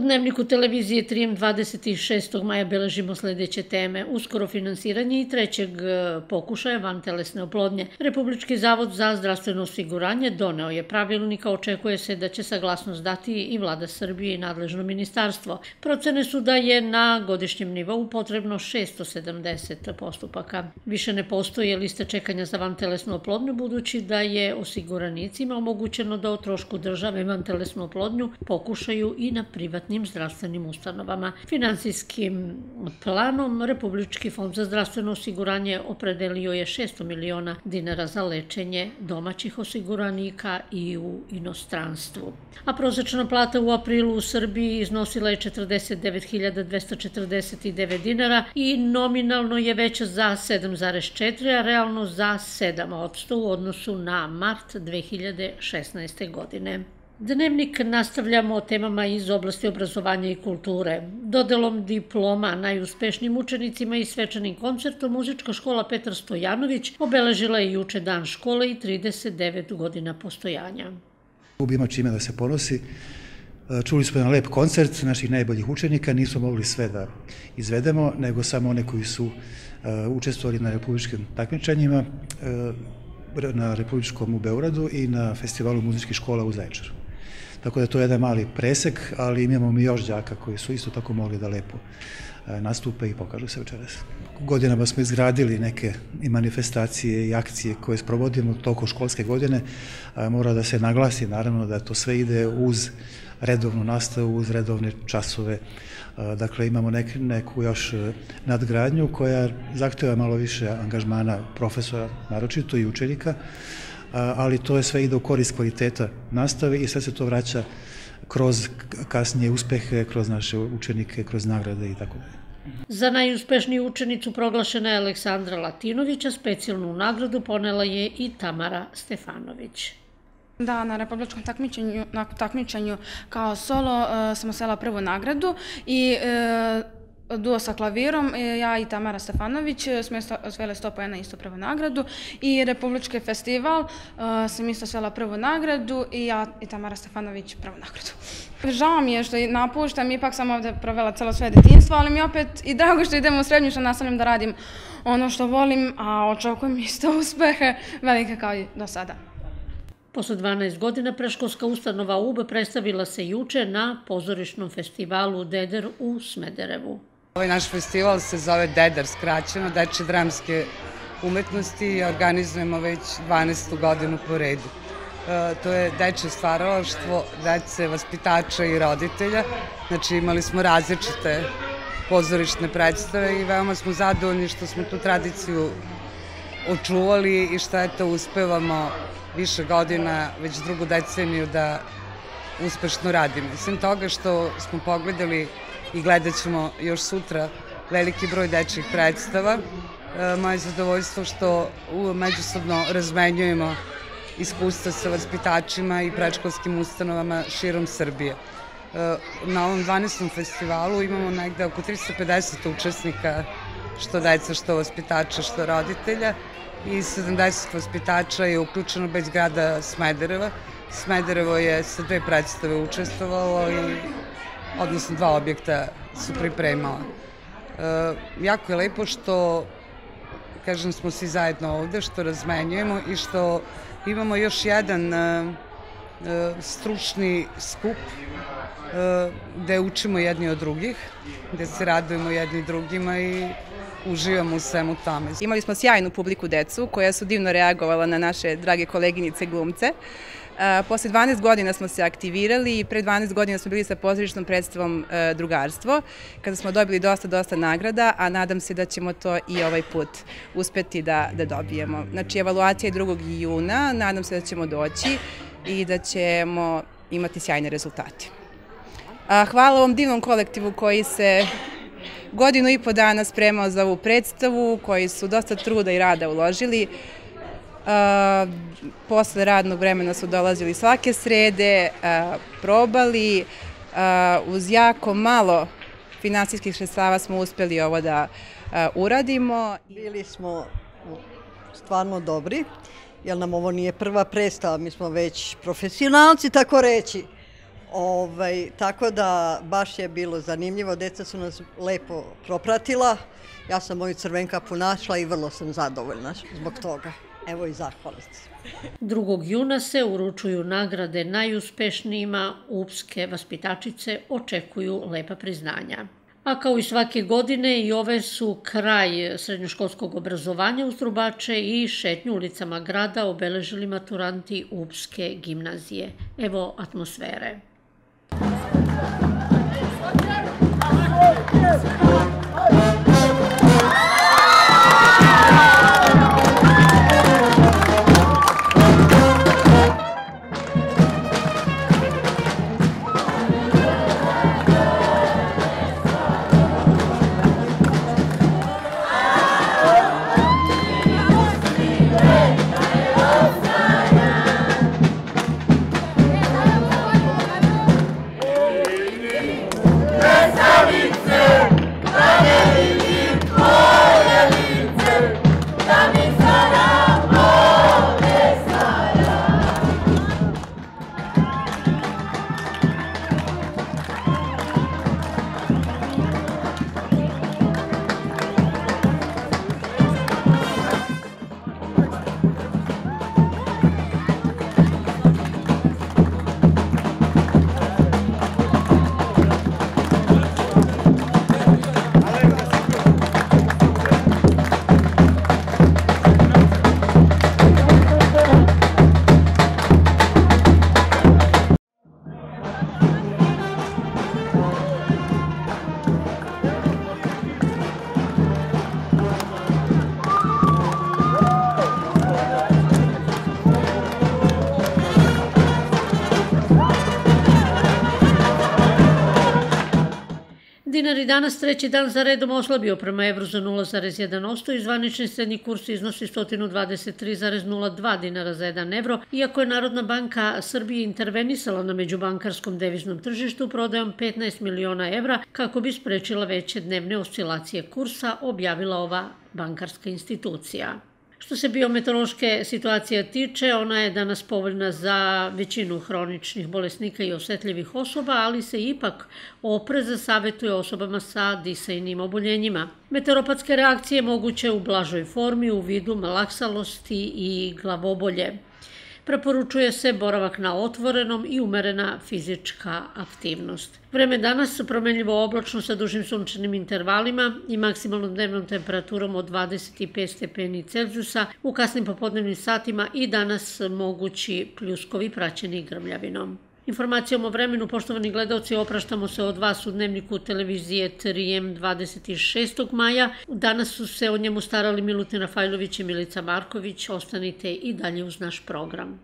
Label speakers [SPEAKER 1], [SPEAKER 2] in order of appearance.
[SPEAKER 1] dnevniku televizije Trijem 26. maja beležimo sledeće teme. Uskoro finansiranje i trećeg e, pokušaja van telesne oplodnje. Republički zavod za zdravstveno osiguranje doneo je pravilnika, očekuje se da će saglasnost dati i vlada Srbije i nadležno ministarstvo. Procene su da je na godišnjem nivou potrebno 670 postupaka. Više ne postoje liste čekanja za van telesnu oplodnju, budući da je osiguranicima omogućeno da o trošku države van telesnu oplodnju pokušaju i na privatnim zdravstvenim ustanovama. Finansijskim planom Republički fond za zdravstveno osiguranje opredelio je 600 miliona dinara za lečenje domaćih osiguranika i u inostranstvu. A prosečna plata u aprilu u Srbiji iznosila je 49.249 dinara i nominalno je veća za 7,4, a realno za 7% u odnosu na mart 2016. godine. Dnevnik nastavljamo o temama iz oblasti obrazovanja i kulture. Dodelom diploma najuspešnim učenicima i svečanim koncertom Muzička škola Petar Stojanović obeležila je juče dan škole i 39 godina postojanja.
[SPEAKER 2] Klub ima čime da se ponosi. Čuli smo jedan lep koncert naših najboljih učenika, nismo mogli sve da izvedemo, nego samo one koji su učestvovali na republičkim takmičenjima, na republičkom u Beogradu i na festivalu muzičkih škola u Zaječaru. Tako da to je jedan mali presek, ali imamo mi još đaka koji su isto tako mogli da lepo e, nastupe i pokažu se večeras. Godinama smo izgradili neke i manifestacije i akcije koje sprovodimo toko školske godine. Mora da se naglasi naravno da to sve ide uz redovnu nastavu, uz redovne časove. Dakle, imamo nek, neku još e, nadgradnju koja zahteva malo više angažmana profesora, naročito i učenika, ali to je sve ide u korist kvaliteta nastave i sve se to vraća kroz kasnije uspehe, kroz naše učenike, kroz nagrade i tako dalje.
[SPEAKER 1] Za najuspešniju učenicu proglašena je Aleksandra Latinovića, specijalnu nagradu ponela je i Tamara Stefanović.
[SPEAKER 3] Da, na republičkom takmičenju, na takmičenju kao solo uh, sam osela prvu nagradu i uh, duo sa klavirom, e, ja i Tamara Stefanović e, smo osvele 100 pojena isto prvu nagradu i Republički festival uh, sam isto osvela prvu nagradu i ja i Tamara Stefanović prvu nagradu. Žao mi je što napuštam, ipak sam ovde provela celo svoje detinstvo, ali mi opet i drago što idem u srednju, što nastavljam da radim ono što volim, a očekujem isto uspehe velike kao i do sada.
[SPEAKER 1] Posle 12 godina preškolska ustanova UB predstavila se juče na pozorišnom festivalu Deder u Smederevu.
[SPEAKER 4] Ovaj naš festival se zove Dedar skraćeno, Deče dramske umetnosti i organizujemo već 12. godinu po redu. E, to je deče stvaralaštvo, dece, vaspitača i roditelja. Znači imali smo različite pozorišne predstave i veoma smo zadovoljni što smo tu tradiciju očuvali i što eto uspevamo više godina, već drugu deceniju da uspešno radimo. Sem toga što smo pogledali i gledat ćemo još sutra veliki broj dečjih predstava. E, moje zadovoljstvo što međusobno razmenjujemo iskustva sa vaspitačima i prečkolskim ustanovama širom Srbije. E, na ovom 12. festivalu imamo negde oko 350 učesnika, što deca, što vaspitača, što roditelja i 70 vaspitača je uključeno bez grada Smedereva. Smederevo je sa dve predstave učestvovalo i odnosno dva objekta su pripremala. E, jako je lepo što, kažem, smo svi zajedno ovde, što razmenjujemo i što imamo još jedan e, e, stručni skup e, gde učimo jedni od drugih, gde se radujemo jedni drugima i uživamo u svemu tome.
[SPEAKER 5] Imali smo sjajnu publiku decu koja su divno reagovala na naše drage koleginice glumce. Posle 12 godina smo se aktivirali i pre 12 godina smo bili sa pozorišnom predstavom e, Drugarstvo, kada smo dobili dosta, dosta nagrada, a nadam se da ćemo to i ovaj put uspeti da, da dobijemo. Znači, evaluacija je 2. juna, nadam se da ćemo doći i da ćemo imati sjajne rezultate. Hvala ovom divnom kolektivu koji se godinu i po dana spremao za ovu predstavu, koji su dosta truda i rada uložili. Posle radnog vremena su dolazili svake srede, probali, uz jako malo finansijskih sredstava smo uspeli ovo da uradimo.
[SPEAKER 6] Bili smo stvarno dobri, jer nam ovo nije prva predstava, mi smo već profesionalci, tako reći. Ovaj, tako da baš je bilo zanimljivo, deca su nas lepo propratila, ja sam moju crvenkapu našla i vrlo sam zadovoljna zbog toga. Evo i zahvalice.
[SPEAKER 1] 2. juna se uručuju nagrade najuspešnijima upske vaspitačice očekuju lepa priznanja. A kao i svake godine i ove su kraj srednjoškolskog obrazovanja u Strubače i šetnju ulicama grada obeležili maturanti Upske gimnazije. Evo atmosfere. Dinar i danas treći dan za redom oslabio prema evru za 0,1% i zvanični srednji kurs iznosi 123,02 dinara za 1 evro, iako je Narodna banka Srbije intervenisala na međubankarskom deviznom tržištu prodajom 15 miliona evra kako bi sprečila veće dnevne oscilacije kursa, objavila ova bankarska institucija. Što se biometeorološke situacije tiče, ona je danas povoljna za većinu hroničnih bolesnika i osetljivih osoba, ali se ipak opreza savetuje osobama sa disajnim oboljenjima. Meteoropatske reakcije moguće u blažoj formi u vidu malaksalosti i glavobolje. Preporučuje se boravak na otvorenom i umerena fizička aktivnost. Vreme danas promenljivo oblačno sa dužim sunčanim intervalima i maksimalnom dnevnom temperaturom od 25 stepeni Celzijusa u kasnim popodnevnim satima i danas mogući pljuskovi praćeni grmljavinom. Informacijom o vremenu, poštovani gledalci, opraštamo se od vas u dnevniku televizije 3M 26. maja. Danas su se o njemu starali Milutina Fajlović i Milica Marković. Ostanite i dalje uz naš program.